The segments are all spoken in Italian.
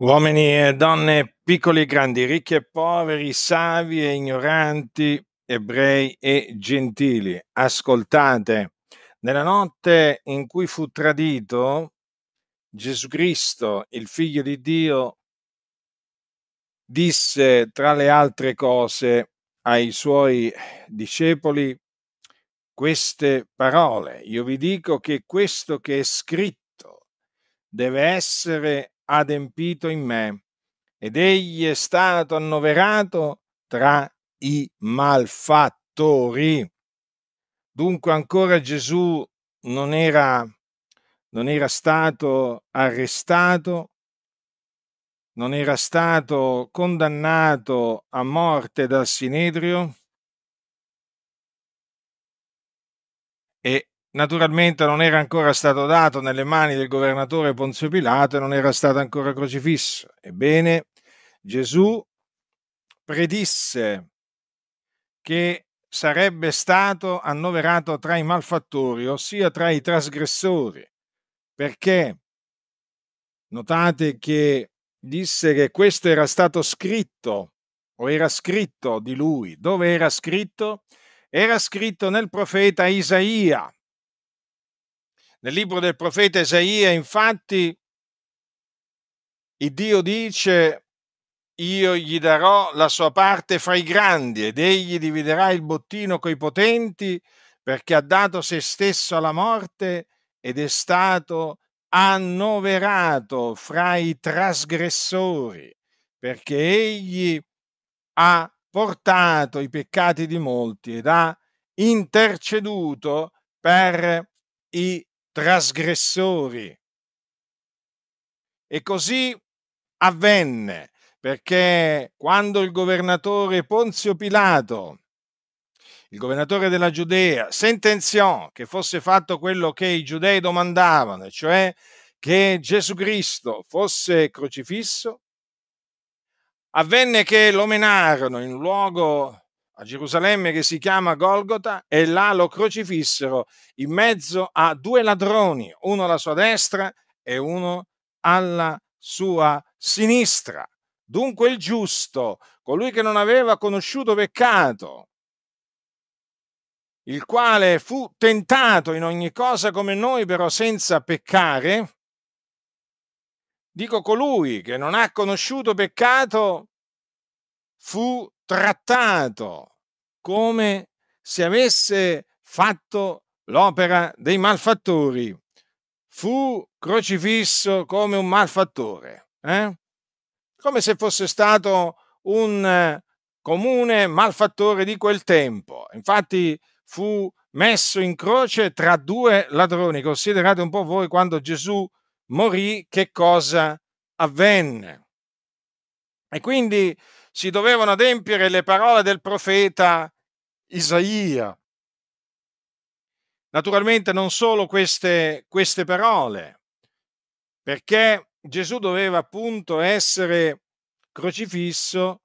Uomini e donne, piccoli e grandi, ricchi e poveri, savi e ignoranti, ebrei e gentili, ascoltate. Nella notte in cui fu tradito, Gesù Cristo, il figlio di Dio, disse tra le altre cose ai suoi discepoli queste parole. Io vi dico che questo che è scritto deve essere adempito in me ed egli è stato annoverato tra i malfattori. Dunque ancora Gesù non era, non era stato arrestato, non era stato condannato a morte dal Sinedrio e Naturalmente non era ancora stato dato nelle mani del governatore Ponzio Pilato e non era stato ancora crocifisso. Ebbene, Gesù predisse che sarebbe stato annoverato tra i malfattori, ossia tra i trasgressori, perché notate che disse che questo era stato scritto o era scritto di lui. Dove era scritto? Era scritto nel profeta Isaia nel libro del profeta Isaia, infatti, il Dio dice, io gli darò la sua parte fra i grandi ed egli dividerà il bottino coi potenti perché ha dato se stesso alla morte ed è stato annoverato fra i trasgressori perché egli ha portato i peccati di molti ed ha interceduto per i trasgressori. E così avvenne perché quando il governatore Ponzio Pilato, il governatore della Giudea, sentenziò che fosse fatto quello che i giudei domandavano, cioè che Gesù Cristo fosse crocifisso, avvenne che lo menarono in un luogo a Gerusalemme che si chiama Golgota e là lo crocifissero in mezzo a due ladroni, uno alla sua destra e uno alla sua sinistra. Dunque il giusto, colui che non aveva conosciuto peccato, il quale fu tentato in ogni cosa come noi, però senza peccare, dico colui che non ha conosciuto peccato, fu trattato come se avesse fatto l'opera dei malfattori. Fu crocifisso come un malfattore, eh? come se fosse stato un eh, comune malfattore di quel tempo. Infatti fu messo in croce tra due ladroni. Considerate un po' voi quando Gesù morì che cosa avvenne. E quindi si dovevano adempiere le parole del profeta Isaia. Naturalmente non solo queste, queste parole, perché Gesù doveva appunto essere crocifisso,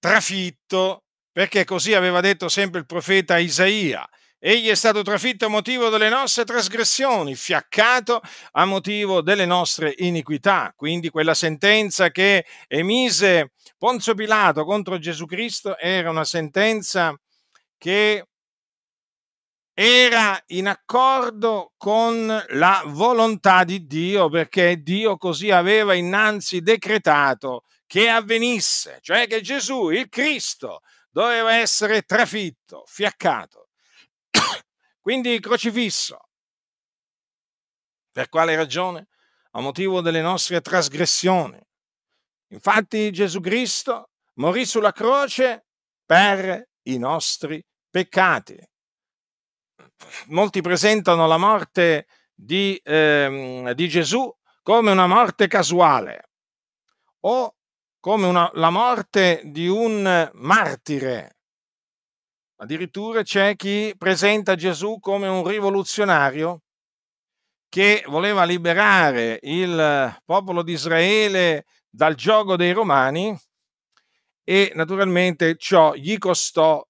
trafitto, perché così aveva detto sempre il profeta Isaia. Egli è stato trafitto a motivo delle nostre trasgressioni, fiaccato a motivo delle nostre iniquità. Quindi quella sentenza che emise Ponzio Pilato contro Gesù Cristo era una sentenza che era in accordo con la volontà di Dio, perché Dio così aveva innanzi decretato che avvenisse, cioè che Gesù, il Cristo, doveva essere trafitto, fiaccato quindi crocifisso. Per quale ragione? A motivo delle nostre trasgressioni. Infatti Gesù Cristo morì sulla croce per i nostri peccati. Molti presentano la morte di, eh, di Gesù come una morte casuale o come una, la morte di un martire, Addirittura c'è chi presenta Gesù come un rivoluzionario che voleva liberare il popolo di Israele dal gioco dei romani e naturalmente ciò gli costò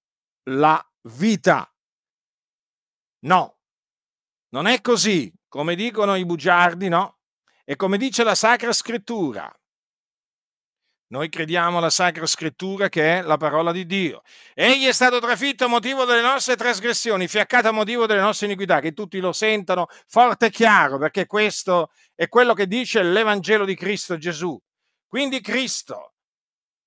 la vita. No, non è così, come dicono i bugiardi, no? E come dice la Sacra Scrittura, noi crediamo alla Sacra Scrittura che è la parola di Dio. Egli è stato trafitto a motivo delle nostre trasgressioni, fiaccato a motivo delle nostre iniquità, che tutti lo sentano forte e chiaro, perché questo è quello che dice l'Evangelo di Cristo Gesù. Quindi Cristo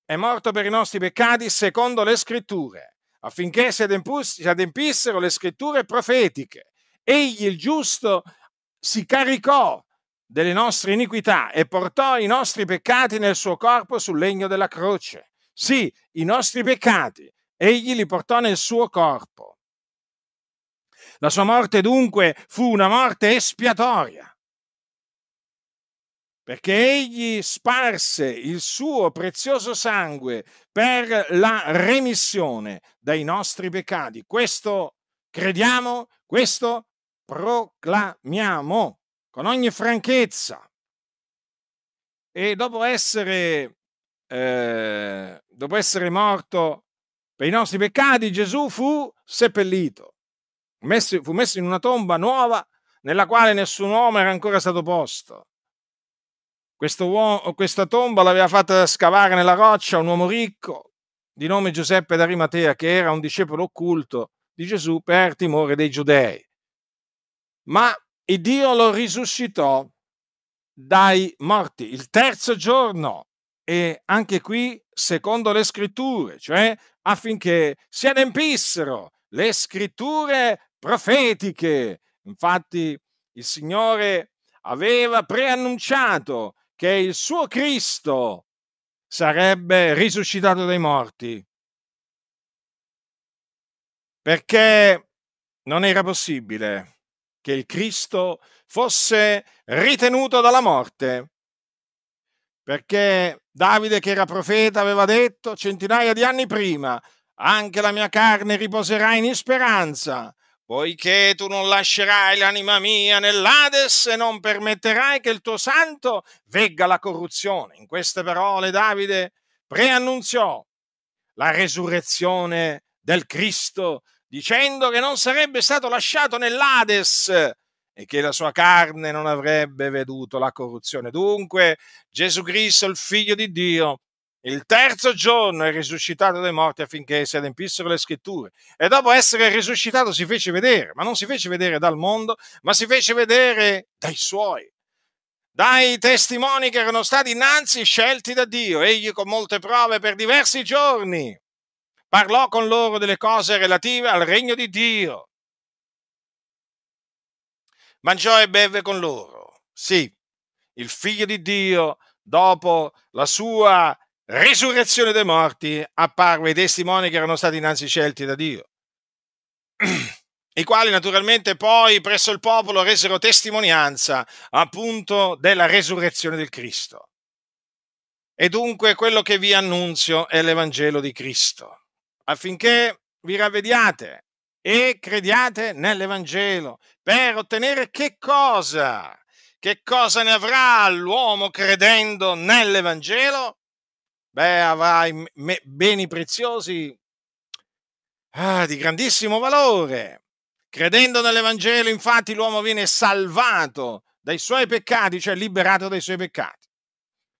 è morto per i nostri peccati secondo le Scritture, affinché si adempissero le Scritture profetiche. Egli, il giusto, si caricò delle nostre iniquità e portò i nostri peccati nel suo corpo sul legno della croce. Sì, i nostri peccati, egli li portò nel suo corpo. La sua morte dunque fu una morte espiatoria, perché egli sparse il suo prezioso sangue per la remissione dei nostri peccati. Questo crediamo, questo proclamiamo con ogni franchezza. E dopo essere, eh, dopo essere morto per i nostri peccati, Gesù fu seppellito, messo, fu messo in una tomba nuova nella quale nessun uomo era ancora stato posto. Uomo, questa tomba l'aveva fatta scavare nella roccia un uomo ricco di nome Giuseppe d'Arimatea, che era un discepolo occulto di Gesù per timore dei giudei. Ma e Dio lo risuscitò dai morti il terzo giorno. E anche qui secondo le scritture, cioè affinché si adempissero le scritture profetiche. Infatti il Signore aveva preannunciato che il suo Cristo sarebbe risuscitato dai morti, perché non era possibile che il Cristo fosse ritenuto dalla morte. Perché Davide, che era profeta, aveva detto centinaia di anni prima, anche la mia carne riposerà in speranza, poiché tu non lascerai l'anima mia nell'Ades e non permetterai che il tuo santo vegga la corruzione. In queste parole Davide preannunziò la resurrezione del Cristo dicendo che non sarebbe stato lasciato nell'Ades e che la sua carne non avrebbe veduto la corruzione. Dunque Gesù Cristo, il figlio di Dio, il terzo giorno è risuscitato dai morti affinché si adempissero le scritture. E dopo essere risuscitato si fece vedere, ma non si fece vedere dal mondo, ma si fece vedere dai suoi, dai testimoni che erano stati innanzi scelti da Dio. Egli con molte prove per diversi giorni parlò con loro delle cose relative al regno di Dio. Mangiò e beve con loro. Sì, il figlio di Dio, dopo la sua risurrezione dei morti, apparve ai testimoni che erano stati innanzi scelti da Dio, i quali naturalmente poi presso il popolo resero testimonianza appunto della resurrezione del Cristo. E dunque quello che vi annunzio è l'Evangelo di Cristo affinché vi ravvediate e crediate nell'Evangelo per ottenere che cosa? Che cosa ne avrà l'uomo credendo nell'Evangelo? Beh, avrà beni preziosi ah, di grandissimo valore. Credendo nell'Evangelo, infatti, l'uomo viene salvato dai suoi peccati, cioè liberato dai suoi peccati.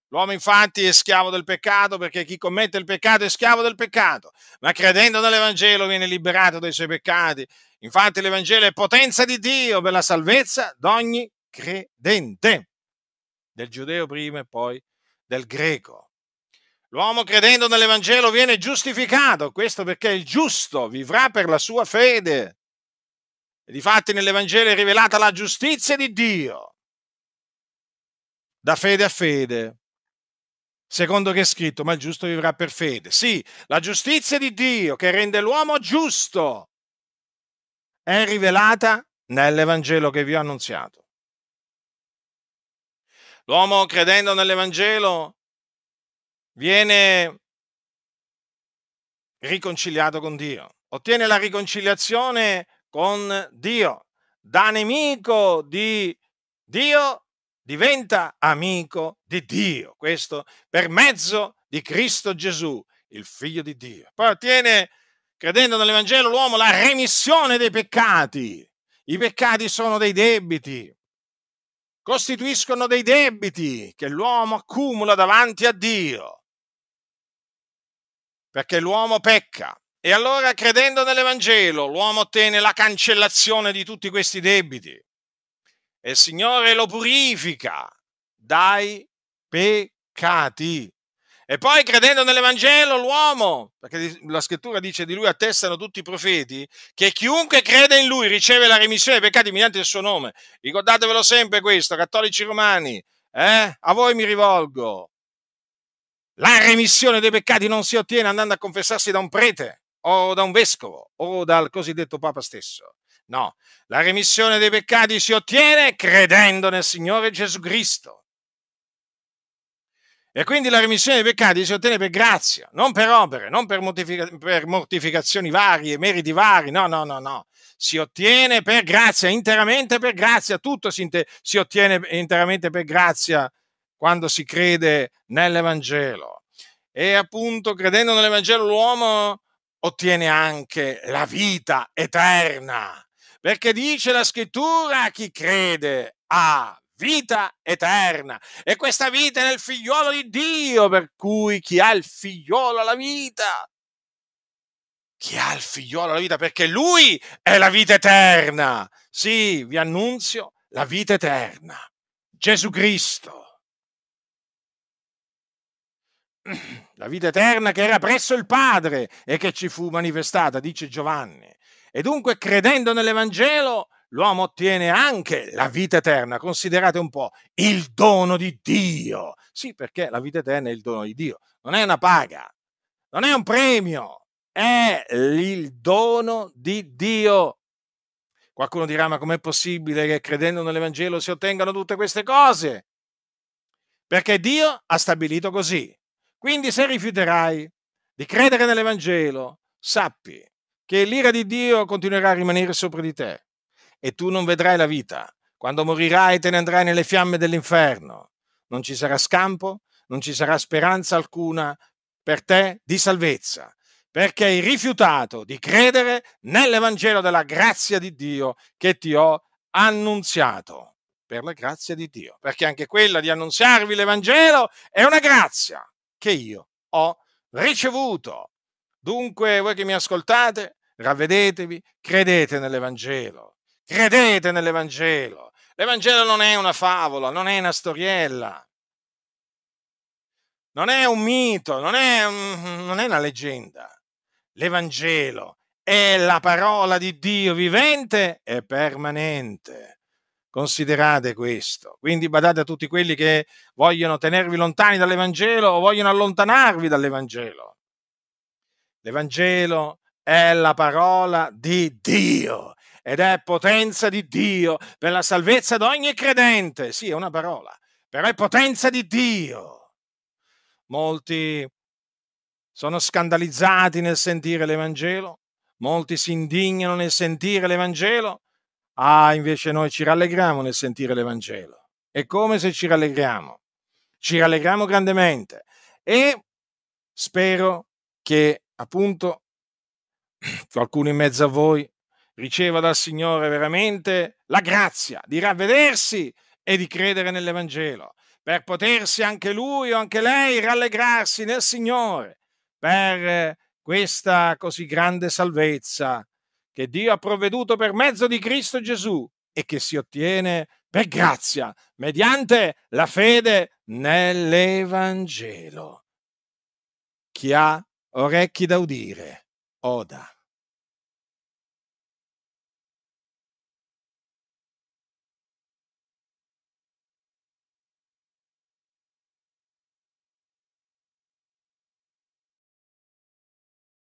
L'uomo infatti è schiavo del peccato perché chi commette il peccato è schiavo del peccato, ma credendo nell'Evangelo viene liberato dai suoi peccati. Infatti l'Evangelo è potenza di Dio per la salvezza d'ogni credente, del giudeo prima e poi del greco. L'uomo credendo nell'Evangelo viene giustificato, questo perché il giusto vivrà per la sua fede. E difatti nell'Evangelo è rivelata la giustizia di Dio, da fede a fede secondo che è scritto, ma il giusto vivrà per fede. Sì, la giustizia di Dio che rende l'uomo giusto è rivelata nell'Evangelo che vi ho annunziato. L'uomo credendo nell'Evangelo viene riconciliato con Dio, ottiene la riconciliazione con Dio, da nemico di Dio diventa amico di Dio, questo per mezzo di Cristo Gesù, il figlio di Dio. Poi ottiene, credendo nell'Evangelo, l'uomo la remissione dei peccati. I peccati sono dei debiti. costituiscono dei debiti che l'uomo accumula davanti a Dio, perché l'uomo pecca. E allora, credendo nell'Evangelo, l'uomo ottiene la cancellazione di tutti questi debiti. E il Signore lo purifica dai peccati. E poi credendo nell'Evangelo l'uomo, perché la scrittura dice di lui attestano tutti i profeti, che chiunque crede in lui riceve la remissione dei peccati mediante il suo nome. Ricordatevelo sempre questo, cattolici romani, eh? a voi mi rivolgo. La remissione dei peccati non si ottiene andando a confessarsi da un prete o da un vescovo o dal cosiddetto Papa stesso. No, la remissione dei peccati si ottiene credendo nel Signore Gesù Cristo. E quindi la remissione dei peccati si ottiene per grazia, non per opere, non per, mortifica- per mortificazioni varie, meriti vari, no, no, no, no. Si ottiene per grazia, interamente per grazia, tutto si, inter- si ottiene interamente per grazia quando si crede nell'Evangelo. E appunto, credendo nell'Evangelo, l'uomo ottiene anche la vita eterna. Perché dice la scrittura, chi crede ha vita eterna. E questa vita è nel figliolo di Dio, per cui chi ha il figliolo ha la vita. Chi ha il figliolo ha la vita, perché lui è la vita eterna. Sì, vi annunzio la vita eterna. Gesù Cristo. La vita eterna che era presso il Padre e che ci fu manifestata, dice Giovanni. E dunque, credendo nell'Evangelo, l'uomo ottiene anche la vita eterna. Considerate un po' il dono di Dio. Sì, perché la vita eterna è il dono di Dio, non è una paga, non è un premio, è il dono di Dio. Qualcuno dirà: Ma com'è possibile che credendo nell'Evangelo si ottengano tutte queste cose? Perché Dio ha stabilito così. Quindi, se rifiuterai di credere nell'Evangelo, sappi che l'ira di Dio continuerà a rimanere sopra di te e tu non vedrai la vita. Quando morirai te ne andrai nelle fiamme dell'inferno. Non ci sarà scampo, non ci sarà speranza alcuna per te di salvezza, perché hai rifiutato di credere nell'Evangelo della grazia di Dio che ti ho annunziato. Per la grazia di Dio, perché anche quella di annunziarvi l'Evangelo è una grazia che io ho ricevuto. Dunque, voi che mi ascoltate, ravvedetevi, credete nell'Evangelo Credete nell'Evangelo. L'Evangelo non è una favola, non è una storiella, non è un mito, non è, non è una leggenda. L'Evangelo è la parola di Dio vivente e permanente. Considerate questo. Quindi badate a tutti quelli che vogliono tenervi lontani dall'Evangelo o vogliono allontanarvi dall'Evangelo. L'Evangelo è la parola di Dio ed è potenza di Dio per la salvezza di ogni credente. Sì, è una parola, però è potenza di Dio. Molti sono scandalizzati nel sentire l'Evangelo, molti si indignano nel sentire l'Evangelo. Ah, invece noi ci rallegriamo nel sentire l'Evangelo. E come se ci rallegriamo? Ci rallegriamo grandemente e spero che appunto qualcuno in mezzo a voi riceva dal Signore veramente la grazia di ravvedersi e di credere nell'Evangelo, per potersi anche lui o anche lei rallegrarsi nel Signore per questa così grande salvezza che Dio ha provveduto per mezzo di Cristo Gesù e che si ottiene per grazia mediante la fede nell'Evangelo. Chi ha orecchi da udire, oda.